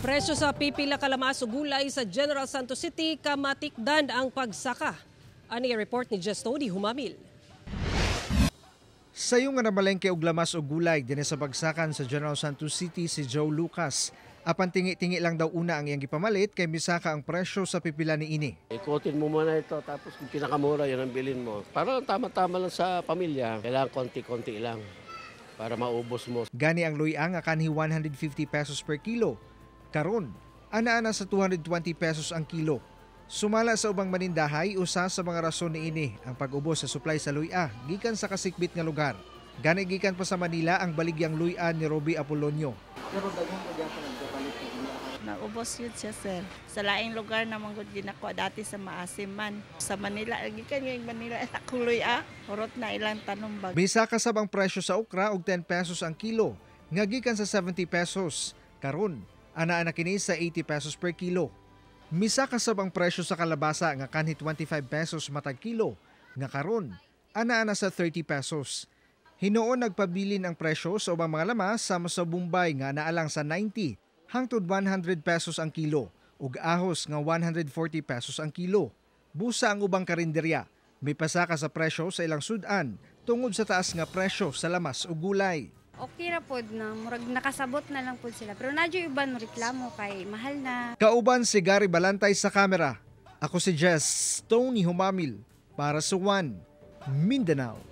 Presyo sa pipila kalamas o gulay sa General Santos City kamatikdan ang pagsaka. Ani report ni Jestoni Humamil. Sayo nga namalengke og lamas o gulay dinhi sa bagsakan sa General Santos City si Joe Lucas. Apan tingi-tingi lang daw una ang iyang gipamalit kay misaka ang presyo sa pipila ni ini. Ikutin mo muna ito tapos kung pinakamura yun ang bilin mo. Para tama-tama lang sa pamilya. Kailangan konti-konti lang para maubos mo. Gani ang luya nga kanhi 150 pesos per kilo. Karon, ana-ana sa 220 pesos ang kilo. Sumala sa ubang manindahay, usa sa mga rason ni ini ang pag-ubos sa supply sa luya gikan sa kasikbit nga lugar. Gani gikan pa sa Manila ang baligyang luya ni Roby Apolonio. Naubos yun siya, sir. Sa laing lugar naman gud ginako dati sa Maasim man. Sa Manila, lagi ka ngayong Manila, nakuloy ah. Hurot na ilang tanumbag. Bisa kasab ang presyo sa okra og 10 pesos ang kilo, nga gikan sa 70 pesos. Karon, ana-ana kini sa 80 pesos per kilo. Misa kasab ang presyo sa kalabasa nga kanhi 25 pesos matag kilo, nga karon ana-ana sa 30 pesos. Hinoon nagpabilin ang presyo sa ubang mga lamas sama sa Bombay nga naalang sa 90 hangtod 100 pesos ang kilo ug ahos nga 140 pesos ang kilo. Busa ang ubang karinderya, may pasaka sa presyo sa ilang sudan tungod sa taas nga presyo sa lamas ug gulay. Okay ra pod na murag nakasabot na lang pod sila pero nadyo iban reklamo kay mahal na Kauban si Gary Balantay sa kamera. Ako si Jess Tony Humamil para sa One Mindanao.